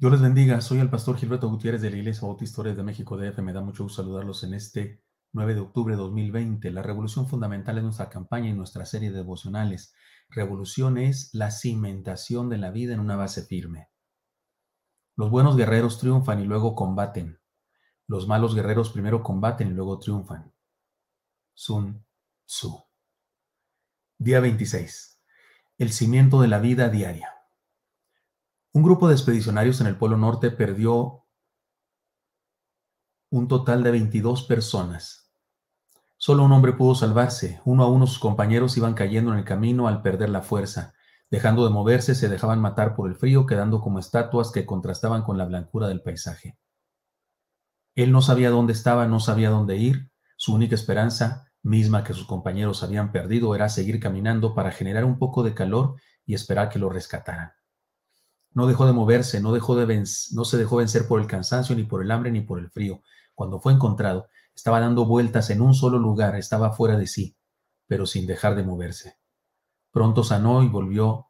Dios les bendiga, soy el pastor Gilberto Gutiérrez de la Iglesia Bautista de México DF. Me da mucho gusto saludarlos en este 9 de octubre de 2020. La revolución fundamental es nuestra campaña y nuestra serie de devocionales. Revolución es la cimentación de la vida en una base firme. Los buenos guerreros triunfan y luego combaten. Los malos guerreros primero combaten y luego triunfan. Sun Tzu. Día 26. El cimiento de la vida diaria. Un grupo de expedicionarios en el Polo Norte perdió un total de 22 personas. Solo un hombre pudo salvarse. Uno a uno sus compañeros iban cayendo en el camino al perder la fuerza. Dejando de moverse, se dejaban matar por el frío, quedando como estatuas que contrastaban con la blancura del paisaje. Él no sabía dónde estaba, no sabía dónde ir. Su única esperanza, misma que sus compañeros habían perdido, era seguir caminando para generar un poco de calor y esperar que lo rescataran. No dejó de moverse, no, dejó de no se dejó vencer por el cansancio, ni por el hambre, ni por el frío. Cuando fue encontrado, estaba dando vueltas en un solo lugar, estaba fuera de sí, pero sin dejar de moverse. Pronto sanó y volvió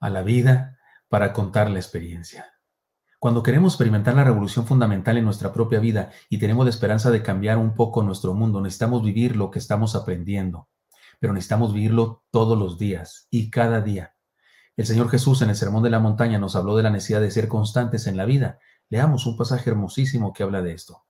a la vida para contar la experiencia. Cuando queremos experimentar la revolución fundamental en nuestra propia vida y tenemos la esperanza de cambiar un poco nuestro mundo, necesitamos vivir lo que estamos aprendiendo, pero necesitamos vivirlo todos los días y cada día. El Señor Jesús en el Sermón de la Montaña nos habló de la necesidad de ser constantes en la vida. Leamos un pasaje hermosísimo que habla de esto.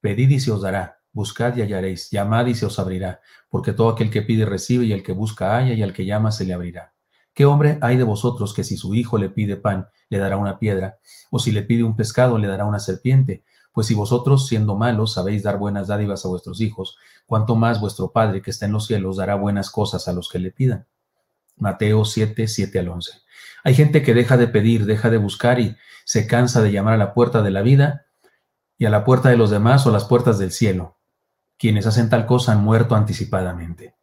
Pedid y se os dará, buscad y hallaréis, llamad y se os abrirá, porque todo aquel que pide recibe y el que busca halla y al que llama se le abrirá. ¿Qué hombre hay de vosotros que si su hijo le pide pan, le dará una piedra, o si le pide un pescado, le dará una serpiente? Pues si vosotros, siendo malos, sabéis dar buenas dádivas a vuestros hijos, cuanto más vuestro Padre que está en los cielos dará buenas cosas a los que le pidan. Mateo 7, 7 al 11. Hay gente que deja de pedir, deja de buscar y se cansa de llamar a la puerta de la vida y a la puerta de los demás o las puertas del cielo. Quienes hacen tal cosa han muerto anticipadamente.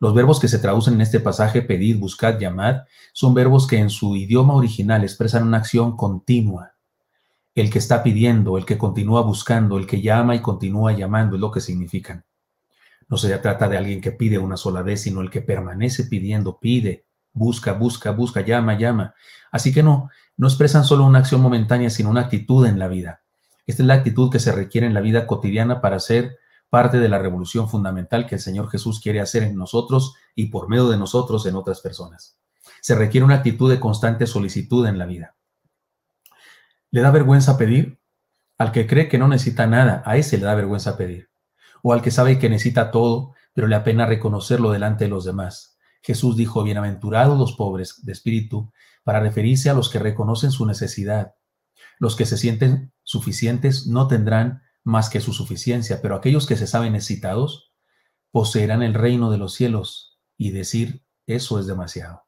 Los verbos que se traducen en este pasaje, pedir, buscar, llamar, son verbos que en su idioma original expresan una acción continua. El que está pidiendo, el que continúa buscando, el que llama y continúa llamando es lo que significan. No se trata de alguien que pide una sola vez, sino el que permanece pidiendo, pide, busca, busca, busca, llama, llama. Así que no, no expresan solo una acción momentánea, sino una actitud en la vida. Esta es la actitud que se requiere en la vida cotidiana para ser parte de la revolución fundamental que el Señor Jesús quiere hacer en nosotros y por medio de nosotros en otras personas. Se requiere una actitud de constante solicitud en la vida. ¿Le da vergüenza pedir? Al que cree que no necesita nada, a ese le da vergüenza pedir o al que sabe que necesita todo, pero le apena reconocerlo delante de los demás. Jesús dijo, bienaventurados los pobres de espíritu, para referirse a los que reconocen su necesidad. Los que se sienten suficientes no tendrán más que su suficiencia, pero aquellos que se saben necesitados poseerán el reino de los cielos y decir, eso es demasiado.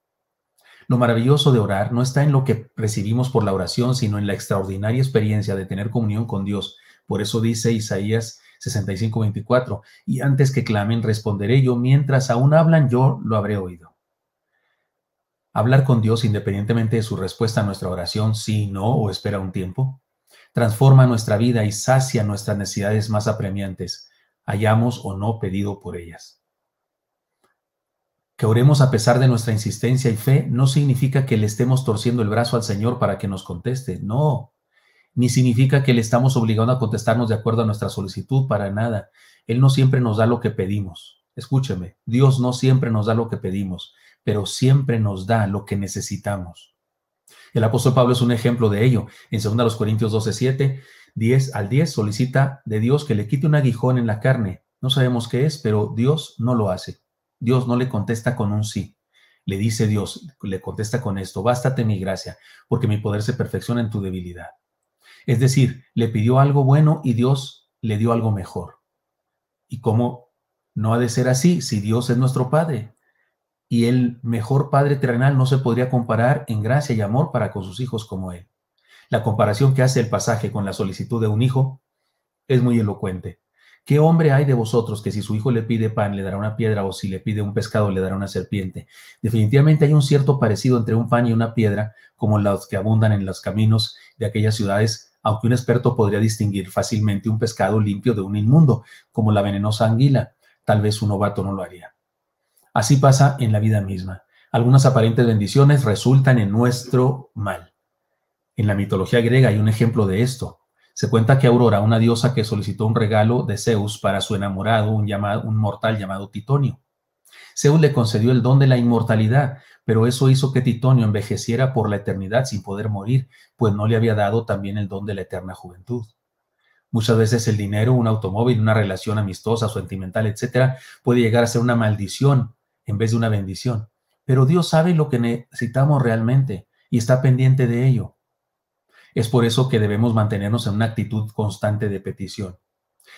Lo maravilloso de orar no está en lo que recibimos por la oración, sino en la extraordinaria experiencia de tener comunión con Dios. Por eso dice Isaías 65-24, y antes que clamen responderé yo, mientras aún hablan yo lo habré oído. Hablar con Dios independientemente de su respuesta a nuestra oración, sí, no o espera un tiempo, transforma nuestra vida y sacia nuestras necesidades más apremiantes, hayamos o no pedido por ellas. Que oremos a pesar de nuestra insistencia y fe no significa que le estemos torciendo el brazo al Señor para que nos conteste, no ni significa que le estamos obligando a contestarnos de acuerdo a nuestra solicitud, para nada. Él no siempre nos da lo que pedimos. Escúcheme, Dios no siempre nos da lo que pedimos, pero siempre nos da lo que necesitamos. El apóstol Pablo es un ejemplo de ello. En 2 Corintios 12, 7, 10 al 10 solicita de Dios que le quite un aguijón en la carne. No sabemos qué es, pero Dios no lo hace. Dios no le contesta con un sí. Le dice Dios, le contesta con esto, bástate mi gracia, porque mi poder se perfecciona en tu debilidad. Es decir, le pidió algo bueno y Dios le dio algo mejor. ¿Y cómo no ha de ser así si Dios es nuestro Padre? Y el mejor Padre terrenal no se podría comparar en gracia y amor para con sus hijos como Él. La comparación que hace el pasaje con la solicitud de un hijo es muy elocuente. ¿Qué hombre hay de vosotros que si su hijo le pide pan le dará una piedra o si le pide un pescado le dará una serpiente? Definitivamente hay un cierto parecido entre un pan y una piedra, como los que abundan en los caminos de aquellas ciudades aunque un experto podría distinguir fácilmente un pescado limpio de un inmundo, como la venenosa anguila, tal vez un novato no lo haría. Así pasa en la vida misma. Algunas aparentes bendiciones resultan en nuestro mal. En la mitología griega hay un ejemplo de esto. Se cuenta que Aurora, una diosa que solicitó un regalo de Zeus para su enamorado, un, un mortal llamado Titonio. Zeus le concedió el don de la inmortalidad, pero eso hizo que Titonio envejeciera por la eternidad sin poder morir, pues no le había dado también el don de la eterna juventud. Muchas veces el dinero, un automóvil, una relación amistosa, sentimental, etcétera, puede llegar a ser una maldición en vez de una bendición. Pero Dios sabe lo que necesitamos realmente y está pendiente de ello. Es por eso que debemos mantenernos en una actitud constante de petición.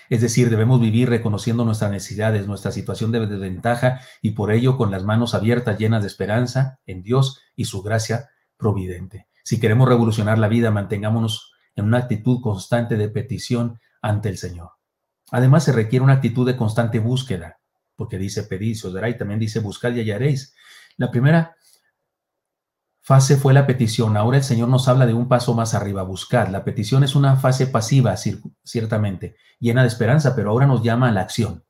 Es decir, debemos vivir reconociendo nuestras necesidades, nuestra situación de desventaja y por ello con las manos abiertas, llenas de esperanza en Dios y su gracia providente. Si queremos revolucionar la vida, mantengámonos en una actitud constante de petición ante el Señor. Además, se requiere una actitud de constante búsqueda, porque dice pedid, se os dará y también dice buscad y hallaréis. La primera fase fue la petición. Ahora el Señor nos habla de un paso más arriba, buscar. La petición es una fase pasiva, ciertamente, llena de esperanza, pero ahora nos llama a la acción.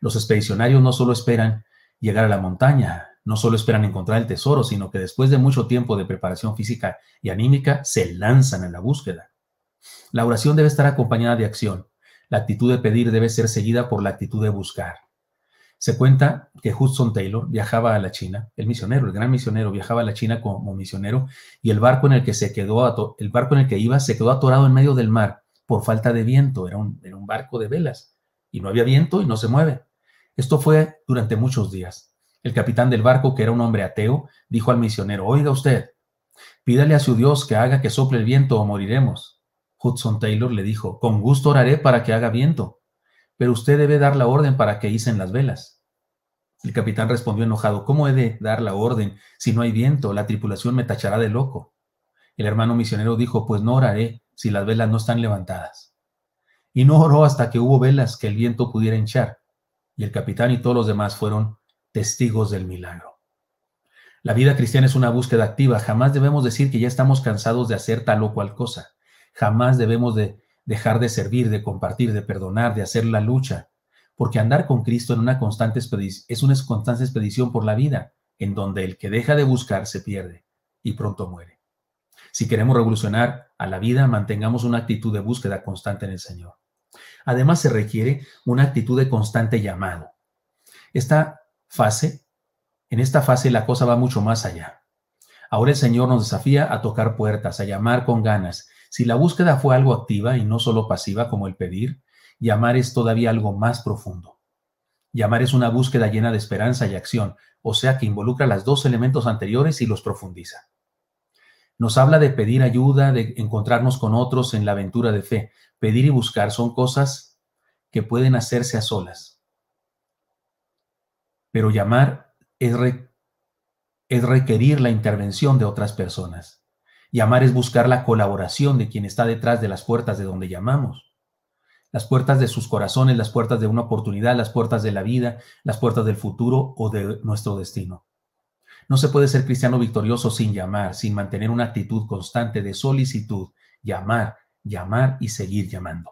Los expedicionarios no solo esperan llegar a la montaña, no solo esperan encontrar el tesoro, sino que después de mucho tiempo de preparación física y anímica, se lanzan en la búsqueda. La oración debe estar acompañada de acción. La actitud de pedir debe ser seguida por la actitud de buscar. Se cuenta que Hudson Taylor viajaba a la China, el misionero, el gran misionero, viajaba a la China como misionero y el barco en el que se quedó, el barco en el que iba se quedó atorado en medio del mar por falta de viento. Era un, era un barco de velas y no había viento y no se mueve. Esto fue durante muchos días. El capitán del barco, que era un hombre ateo, dijo al misionero, oiga usted, pídale a su Dios que haga que sople el viento o moriremos. Hudson Taylor le dijo, con gusto oraré para que haga viento, pero usted debe dar la orden para que hicen las velas. El capitán respondió enojado, ¿cómo he de dar la orden si no hay viento? La tripulación me tachará de loco. El hermano misionero dijo, pues no oraré si las velas no están levantadas. Y no oró hasta que hubo velas que el viento pudiera hinchar. Y el capitán y todos los demás fueron testigos del milagro. La vida cristiana es una búsqueda activa. Jamás debemos decir que ya estamos cansados de hacer tal o cual cosa. Jamás debemos de dejar de servir, de compartir, de perdonar, de hacer la lucha, porque andar con Cristo en una constante es una constante expedición por la vida, en donde el que deja de buscar se pierde y pronto muere. Si queremos revolucionar a la vida, mantengamos una actitud de búsqueda constante en el Señor. Además, se requiere una actitud de constante llamado. Esta fase, en esta fase la cosa va mucho más allá. Ahora el Señor nos desafía a tocar puertas, a llamar con ganas. Si la búsqueda fue algo activa y no solo pasiva como el pedir, Llamar es todavía algo más profundo. Llamar es una búsqueda llena de esperanza y acción, o sea que involucra los dos elementos anteriores y los profundiza. Nos habla de pedir ayuda, de encontrarnos con otros en la aventura de fe. Pedir y buscar son cosas que pueden hacerse a solas. Pero llamar es, es requerir la intervención de otras personas. Llamar es buscar la colaboración de quien está detrás de las puertas de donde llamamos las puertas de sus corazones, las puertas de una oportunidad, las puertas de la vida, las puertas del futuro o de nuestro destino. No se puede ser cristiano victorioso sin llamar, sin mantener una actitud constante de solicitud, llamar, llamar y seguir llamando.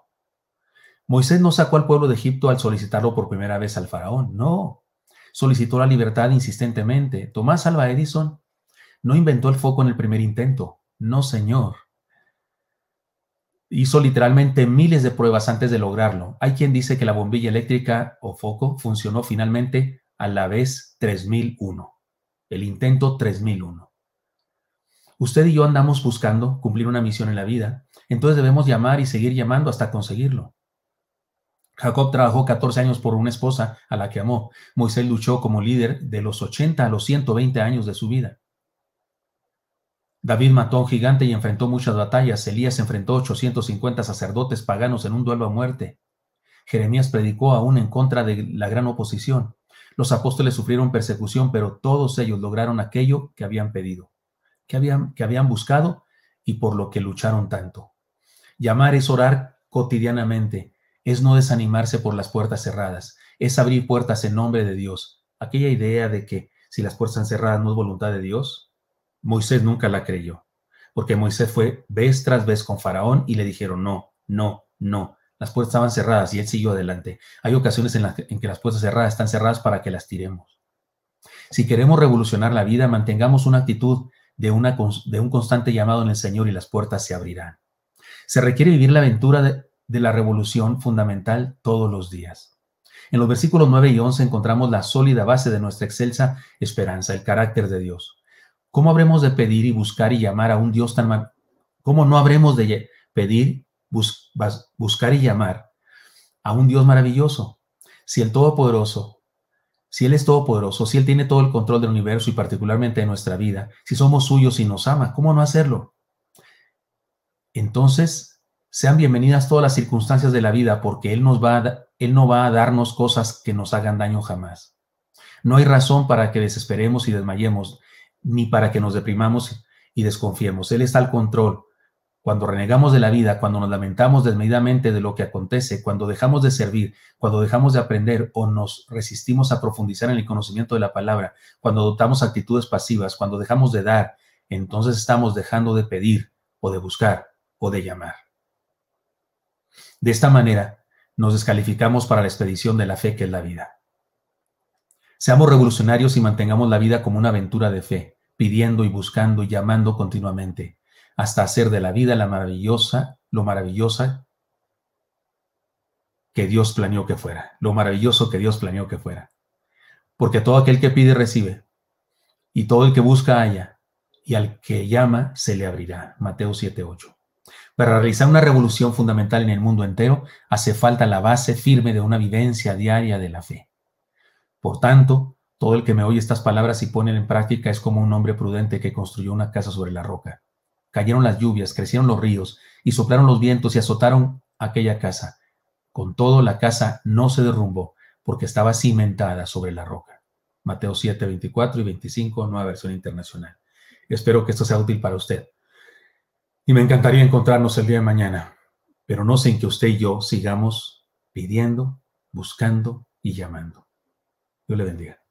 Moisés no sacó al pueblo de Egipto al solicitarlo por primera vez al faraón, no. Solicitó la libertad insistentemente. Tomás Alva Edison no inventó el foco en el primer intento, no señor hizo literalmente miles de pruebas antes de lograrlo. Hay quien dice que la bombilla eléctrica o foco funcionó finalmente a la vez 3001, el intento 3001. Usted y yo andamos buscando cumplir una misión en la vida, entonces debemos llamar y seguir llamando hasta conseguirlo. Jacob trabajó 14 años por una esposa a la que amó. Moisés luchó como líder de los 80 a los 120 años de su vida. David mató a un gigante y enfrentó muchas batallas. Elías enfrentó 850 sacerdotes paganos en un duelo a muerte. Jeremías predicó aún en contra de la gran oposición. Los apóstoles sufrieron persecución, pero todos ellos lograron aquello que habían pedido, que habían, que habían buscado y por lo que lucharon tanto. Llamar es orar cotidianamente, es no desanimarse por las puertas cerradas, es abrir puertas en nombre de Dios. Aquella idea de que si las puertas están cerradas no es voluntad de Dios, Moisés nunca la creyó, porque Moisés fue vez tras vez con Faraón y le dijeron, no, no, no. Las puertas estaban cerradas y él siguió adelante. Hay ocasiones en, las en que las puertas cerradas están cerradas para que las tiremos. Si queremos revolucionar la vida, mantengamos una actitud de, una, un constante llamado en el Señor y las puertas se abrirán. Se requiere vivir la aventura de, de la revolución fundamental todos los días. En los versículos 9 y 11 encontramos la sólida base de nuestra excelsa esperanza, el carácter de Dios. ¿Cómo habremos de pedir y buscar y llamar a un Dios tan... ¿Cómo no habremos de pedir, buscar y llamar a un Dios maravilloso? Si el Todopoderoso, si Él es Todopoderoso, si Él tiene todo el control del universo y particularmente de nuestra vida, si somos suyos y nos ama, ¿cómo no hacerlo? Entonces, sean bienvenidas todas las circunstancias de la vida porque Él, nos va Él no va a darnos cosas que nos hagan daño jamás. No hay razón para que desesperemos y desmayemos ni para que nos deprimamos y desconfiemos. Él está al control. Cuando renegamos de la vida, cuando nos lamentamos desmedidamente de lo que acontece, cuando dejamos de servir, cuando dejamos de aprender o nos resistimos a profundizar en el conocimiento de la palabra, cuando adoptamos actitudes pasivas, cuando dejamos de dar, entonces estamos dejando de pedir o de buscar o de llamar. De esta manera, nos descalificamos para la expedición de la fe que es la vida. Seamos revolucionarios y mantengamos la vida como una aventura de fe, pidiendo y buscando y llamando continuamente, hasta hacer de la vida la maravillosa, lo maravillosa que Dios planeó que fuera, lo maravilloso que Dios planeó que fuera. Porque todo aquel que pide recibe, y todo el que busca halla, y al que llama se le abrirá. Mateo 7:8. Para realizar una revolución fundamental en el mundo entero, hace falta la base firme de una vivencia diaria de la fe. Por tanto, todo el que me oye estas palabras y pone en práctica es como un hombre prudente que construyó una casa sobre la roca. Cayeron las lluvias, crecieron los ríos y soplaron los vientos y azotaron aquella casa. Con todo, la casa no se derrumbó porque estaba cimentada sobre la roca. Mateo 7, 24 y 25, nueva versión internacional. Espero que esto sea útil para usted. Y me encantaría encontrarnos el día de mañana, pero no sin que usted y yo sigamos pidiendo, buscando y llamando. Dios le bendiga.